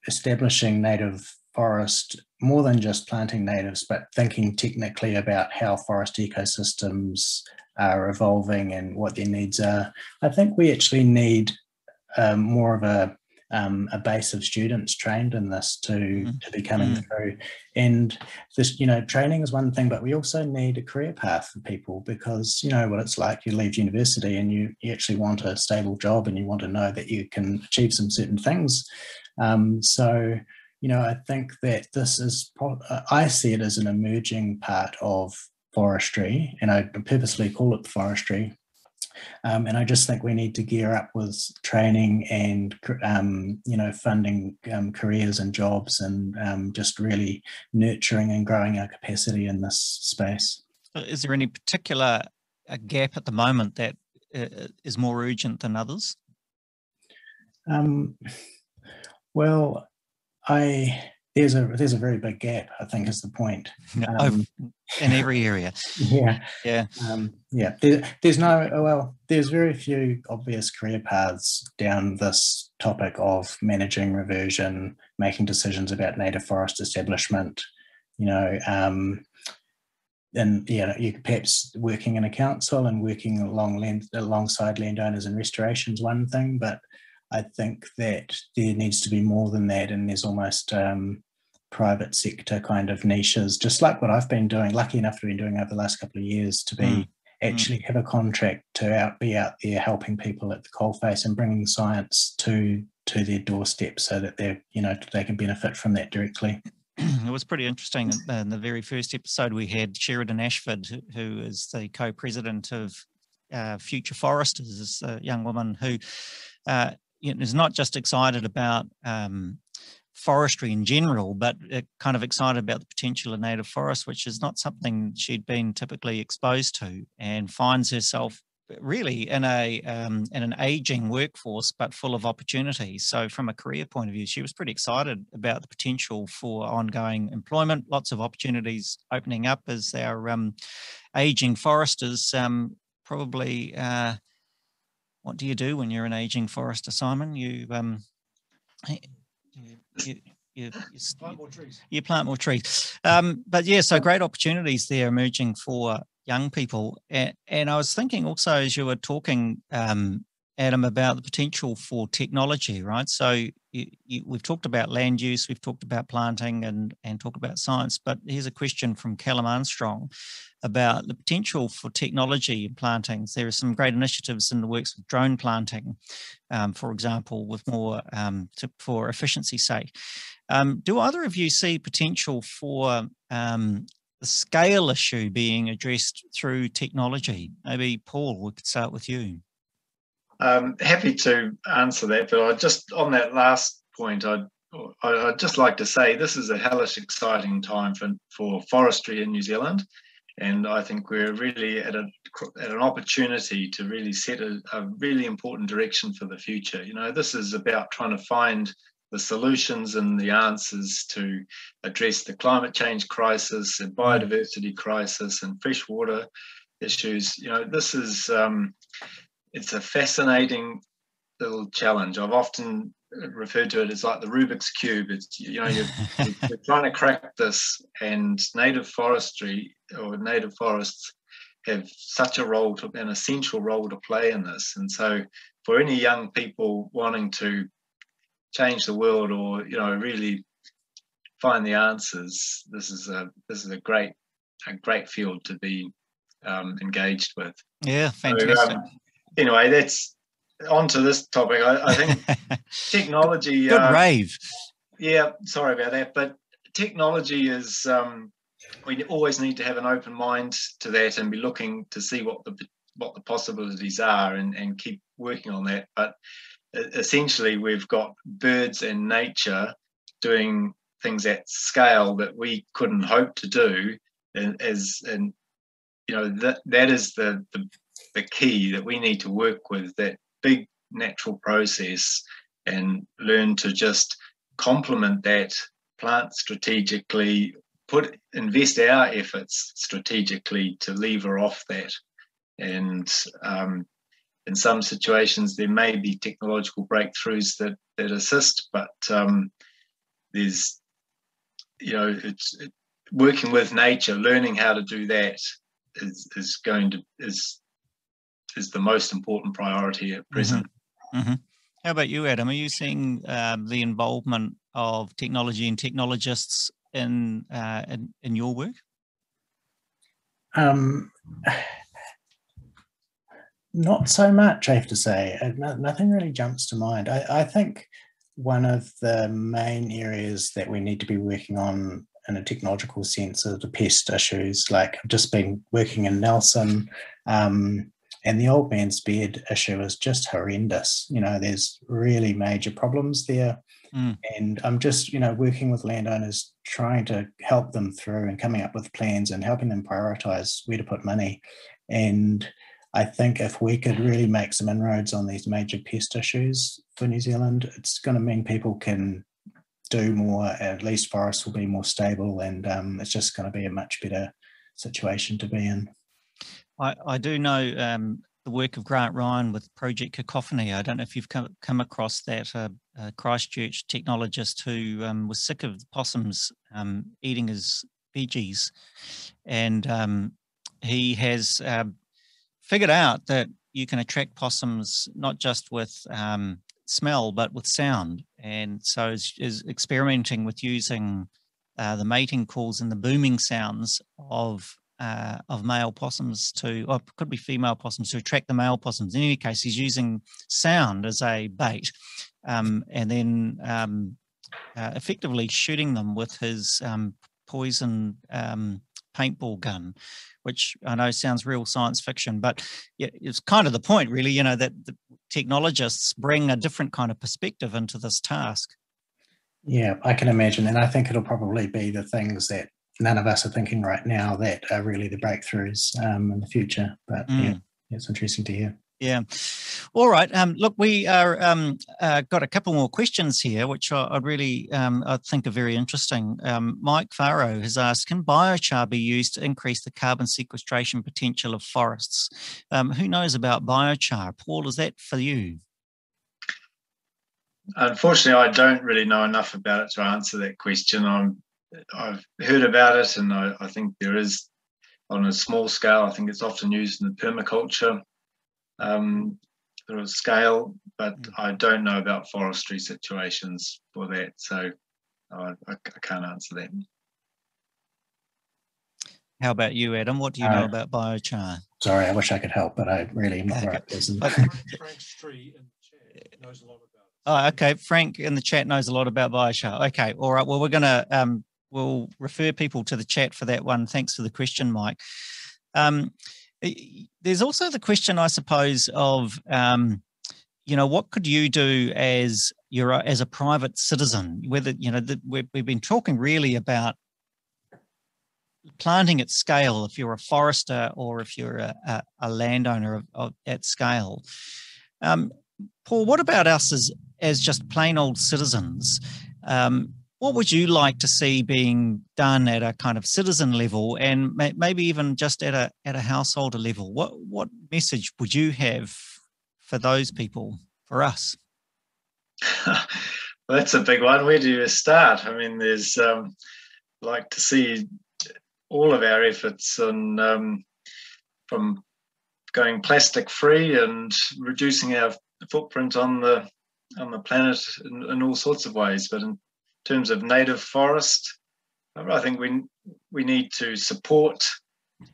Speaker 3: establishing native forest more than just planting natives, but thinking technically about how forest ecosystems are evolving and what their needs are. I think we actually need um, more of a um, a base of students trained in this to mm. to be coming mm. through. And this, you know, training is one thing, but we also need a career path for people because you know what it's like. You leave university and you you actually want a stable job and you want to know that you can achieve some certain things. Um, so you know, I think that this is, I see it as an emerging part of forestry, and I purposely call it forestry. Um, and I just think we need to gear up with training and, um, you know, funding um, careers and jobs and um, just really nurturing and growing our capacity in this space.
Speaker 1: Is there any particular uh, gap at the moment that uh, is more urgent than others?
Speaker 3: Um, well, I there's a there's a very big gap. I think is the point.
Speaker 1: Um, in every area.
Speaker 3: Yeah,
Speaker 1: yeah,
Speaker 3: um, yeah. There, there's no well, there's very few obvious career paths down this topic of managing reversion, making decisions about native forest establishment. You know, um, and yeah, you perhaps working in a council and working along land, alongside landowners and restoration is one thing, but I think that there needs to be more than that, and there's almost um, private sector kind of niches, just like what I've been doing. Lucky enough to be doing over the last couple of years to be mm. actually mm. have a contract to out be out there helping people at the coalface and bringing science to to their doorstep so that they're you know they can benefit from that directly.
Speaker 1: it was pretty interesting in the very first episode we had Sheridan Ashford, who is the co-president of uh, Future Foresters, a young woman who uh, you know, is not just excited about um, forestry in general, but kind of excited about the potential of native forests, which is not something she'd been typically exposed to, and finds herself really in a um, in an aging workforce, but full of opportunities. So, from a career point of view, she was pretty excited about the potential for ongoing employment. Lots of opportunities opening up as our um, aging foresters um, probably. Uh, what do you do when you're an aging forester, Simon? You um, you, you, you, you, plant more trees. You plant more trees. Um, but yeah, so great opportunities there emerging for young people. And, and I was thinking also as you were talking, um, Adam, about the potential for technology, right? So you, you, we've talked about land use, we've talked about planting and, and talked about science, but here's a question from Callum Armstrong about the potential for technology in plantings. There are some great initiatives in the works with drone planting, um, for example, with more um, to, for efficiency's sake. Um, do either of you see potential for um, the scale issue being addressed through technology? Maybe Paul, we could start with you.
Speaker 2: Um, happy to answer that, but I just on that last point, I'd I'd just like to say this is a hellish exciting time for, for forestry in New Zealand. And I think we're really at, a, at an opportunity to really set a, a really important direction for the future. You know, this is about trying to find the solutions and the answers to address the climate change crisis and biodiversity crisis and freshwater issues. You know, this is um, it's a fascinating little challenge. I've often referred to it as like the Rubik's cube. It's you know you're, you're trying to crack this, and native forestry or native forests have such a role to an essential role to play in this. And so, for any young people wanting to change the world or you know really find the answers, this is a this is a great a great field to be um, engaged with.
Speaker 1: Yeah, fantastic. So, um,
Speaker 2: anyway, that's onto this topic. I, I think technology.
Speaker 1: Good uh, rave.
Speaker 2: Yeah, sorry about that, but technology is. Um, we always need to have an open mind to that and be looking to see what the what the possibilities are and, and keep working on that. But essentially, we've got birds and nature doing things at scale that we couldn't hope to do as and you know that that is the, the the key that we need to work with that big natural process and learn to just complement that plant strategically put invest our efforts strategically to lever off that. And um, in some situations there may be technological breakthroughs that that assist but um, there's you know, it's it, working with nature, learning how to do that is is going to is is the most important priority at present.
Speaker 1: Mm-hmm. Mm-hmm. How about you, Adam? Are you seeing um, the involvement of technology and technologists in uh, in, in your work?
Speaker 3: Um, not so much, I have to say. Uh, no, nothing really jumps to mind. I, I think one of the main areas that we need to be working on in a technological sense are the pest issues. Like I've just been working in Nelson, um, and the old man's bed issue is just horrendous. You know, there's really major problems there. Mm. And I'm just, you know, working with landowners, trying to help them through and coming up with plans and helping them prioritize where to put money. And I think if we could really make some inroads on these major pest issues for New Zealand, it's going to mean people can do more. At least forests will be more stable, and um, it's just going to be a much better situation to be in.
Speaker 1: I, I do know um, the work of Grant Ryan with Project Cacophony. I don't know if you've come, come across that uh, uh, Christchurch technologist who um, was sick of possums um, eating his veggies, and um, he has um, figured out that you can attract possums not just with um, smell but with sound, and so is, is experimenting with using uh, the mating calls and the booming sounds of uh, of male possums to, or could be female possums to attract the male possums. In any case, he's using sound as a bait, um, and then um, uh, effectively shooting them with his um, poison um, paintball gun, which I know sounds real science fiction, but it's kind of the point, really, you know, that the technologists bring a different kind of perspective into this task.
Speaker 3: Yeah, I can imagine. And I think it'll probably be the things that none of us are thinking right now that are really the breakthroughs um, in the future. But mm. yeah, it's interesting to hear.
Speaker 1: Yeah. All right. Um, look, we are um, uh, got a couple more questions here, which I, would really um, I think are very interesting. Um, Mike Faro has asked, can biochar be used to increase the carbon sequestration potential of forests? Um, who knows about biochar? Paul, is that for you?
Speaker 2: Unfortunately, I don't really know enough about it to answer that question. I'm, I've heard about it, and I, I think there is on a small scale. I think it's often used in the permaculture um, sort of scale, but mm. I don't know about forestry situations for that, so I, I can't answer that.
Speaker 1: How about you, Adam? What do you uh, know about biochar?
Speaker 3: Sorry, I wish I could help, but I really am not the right person.
Speaker 1: Frank Street knows a lot about. Oh, okay. Frank in the chat knows a lot about biochar. Okay, all right. Well, we're going to um, we'll refer people to the chat for that one. Thanks for the question, Mike. Um, there's also the question, I suppose, of um, you know what could you do as you're as a private citizen? Whether you know the, we've, we've been talking really about planting at scale if you're a forester or if you're a, a, a landowner of, of, at scale. Um, Paul, what about us as as just plain old citizens? Um, what would you like to see being done at a kind of citizen level and may, maybe even just at a at a householder level? What what message would you have for those people for us?
Speaker 2: That's a big one. Where do you start? I mean there's um, like to see all of our efforts and um, from going plastic free and reducing our footprint on the on the planet in, in all sorts of ways but in terms of native forest, I think we we need to support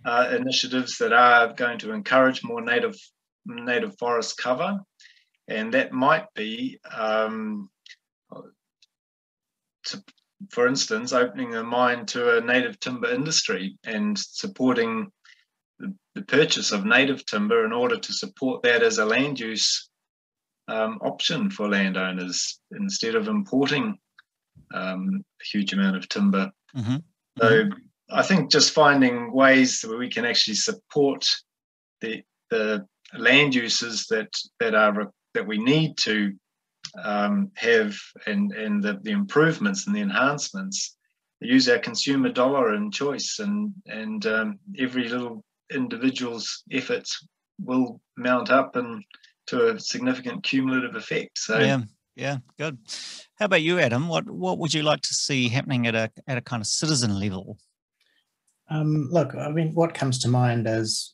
Speaker 2: uh, initiatives that are going to encourage more native native forest cover, and that might be, um, to, for instance, opening a mind to a native timber industry and supporting the, the purchase of native timber in order to support that as a land use um, option for landowners instead of importing um, a huge amount of timber. Mm-hmm. So mm-hmm. I think just finding ways where we can actually support the the land uses that that are that we need to um, have and and the, the improvements and the enhancements use our consumer dollar and choice and and um, every little individual's efforts will mount up and to a significant cumulative effect so
Speaker 1: yeah Yeah, good. How about you, Adam? What what would you like to see happening at a at a kind of citizen level?
Speaker 3: Um, look, I mean, what comes to mind is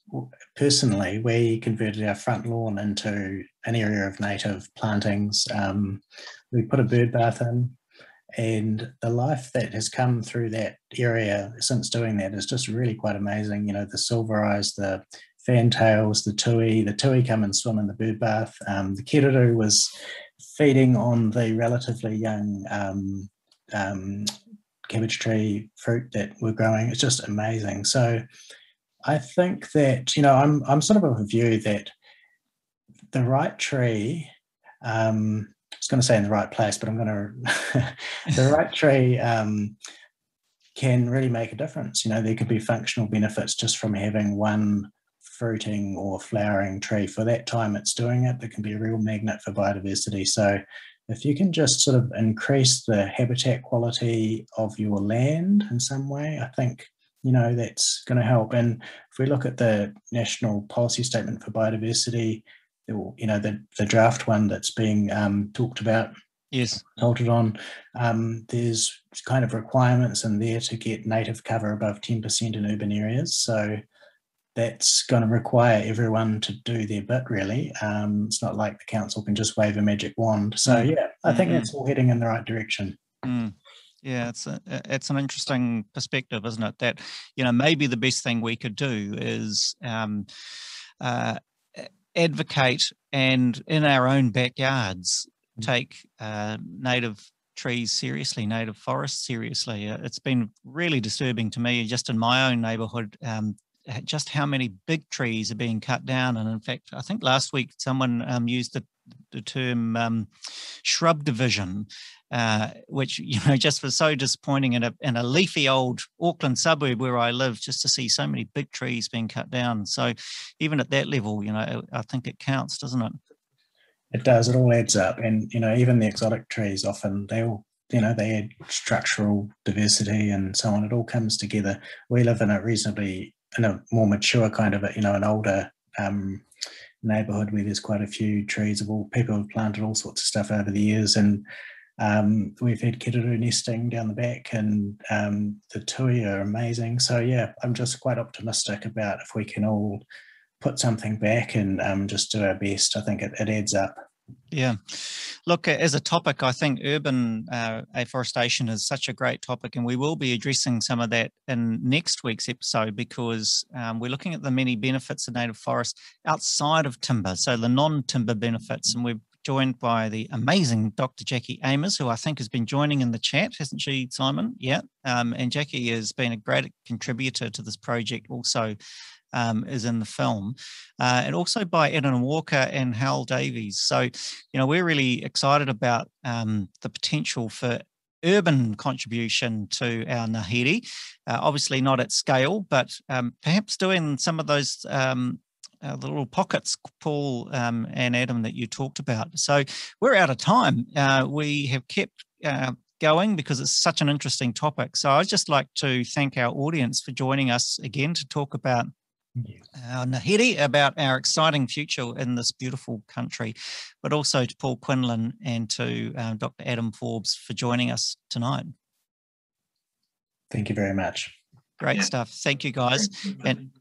Speaker 3: personally, we converted our front lawn into an area of native plantings. Um, we put a bird bath in, and the life that has come through that area since doing that is just really quite amazing. You know, the silver eyes, the fantails, the tui, the tui come and swim in the bird bath. Um, the kererū was feeding on the relatively young um, um, cabbage tree fruit that we're growing. It's just amazing. So I think that, you know, I'm, I'm sort of of a view that the right tree, um, I was going to say in the right place, but I'm going to, the right tree um, can really make a difference. You know, there could be functional benefits just from having one fruiting or flowering tree for that time it's doing it that can be a real magnet for biodiversity so if you can just sort of increase the habitat quality of your land in some way, I think you know that's going to help. And if we look at the national policy statement for biodiversity, you know the the draft one that's being um, talked about,
Speaker 1: yes,
Speaker 3: consulted on, um, there's kind of requirements in there to get native cover above ten percent in urban areas. So that's going to require everyone to do their bit really um, it's not like the council can just wave a magic wand so mm. yeah i think mm-hmm. that's all heading in the right direction
Speaker 1: mm. yeah it's a, it's an interesting perspective isn't it that you know maybe the best thing we could do is um, uh, advocate and in our own backyards mm. take uh, native trees seriously, native forests seriously. Uh, it's been really disturbing to me just in my own neighbourhood um, just how many big trees are being cut down. And in fact, I think last week someone um, used the, the term um, shrub division, uh, which you know just was so disappointing in a in a leafy old Auckland suburb where I live, just to see so many big trees being cut down. So even at that level, you know, I think it counts, doesn't it?
Speaker 3: It does. It all adds up, and you know, even the exotic trees often they all you know they add structural diversity and so on. It all comes together. We live in a reasonably in a more mature kind of, a, you know, an older um, neighborhood where there's quite a few trees of all people have planted all sorts of stuff over the years. And um, we've had kererū nesting down the back and um, the tui are amazing. So yeah i'm just quite optimistic about if we can all put something back and um, just do our best i think it, it adds up
Speaker 1: yeah. Look, as a topic, I think urban uh, afforestation is such a great topic, and we will be addressing some of that in next week's episode because um, we're looking at the many benefits of native forest outside of timber, so the non timber benefits. And we're joined by the amazing Dr. Jackie Amos, who I think has been joining in the chat, hasn't she, Simon? Yeah. Um, and Jackie has been a great contributor to this project also um, is in the film, uh, and also by Eden Walker and Hal Davies. So, you know, we're really excited about um, the potential for urban contribution to our Ngāhere. Uh, obviously, not at scale, but um, perhaps doing some of those. Um, uh, the little pockets, Paul um, and Adam, that you talked about. So we're out of time. Uh, we have kept uh, going because it's such an interesting topic. So I'd just like to thank our audience for joining us again to talk about our Ngāhere about our exciting future in this beautiful country, but also to Paul Quinlan and to um, Dr. Adam Forbes for joining us tonight.
Speaker 3: Thank you very much.
Speaker 1: Great yeah. stuff. Thank you, guys. And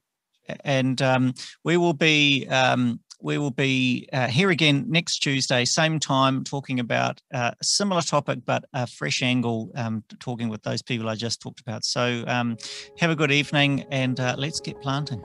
Speaker 1: and um, we will be um, we will be uh, here again next Tuesday, same time, talking about uh, a similar topic, but a fresh angle, um, talking with those people I just talked about. So um, have a good evening and uh, let's get planting.